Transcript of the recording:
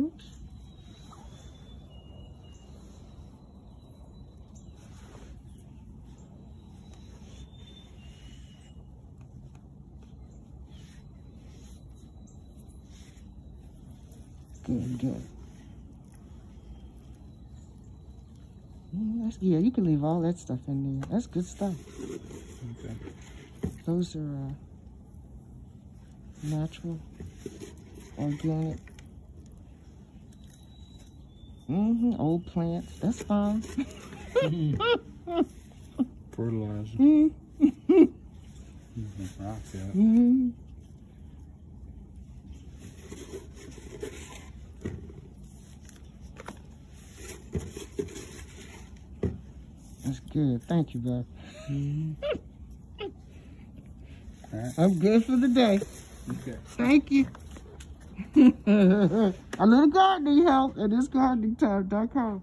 Oops. Good, good. Mm, that's, yeah, you can leave all that stuff in there. That's good stuff. Okay. Those are uh, natural, organic. Mm-hmm, old plants. That's fine. Fertilizer. Mm-hmm. Mm-hmm. Rock that. Mm-hmm. That's good. Thank you, Bob. Alright. I'm good for the day. Okay. Thank you. A little gardening help at itsgardeningtime.com.